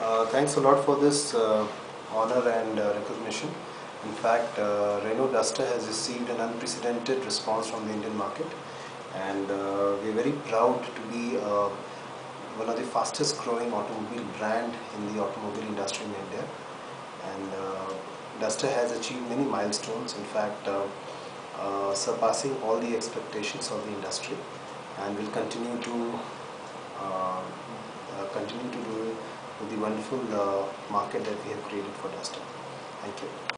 Uh, thanks a lot for this uh, honor and uh, recognition. In fact, uh, Renault Duster has received an unprecedented response from the Indian market, and uh, we are very proud to be one of the fastest growing automobile brand in the automobile industry in India. And Duster has achieved many milestones. In fact, surpassing all the expectations of the industry, and will continue to uh, uh, continue to do with the wonderful uh, market that we have created for Duster. Thank you.